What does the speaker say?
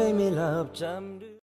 I'm in Love Jam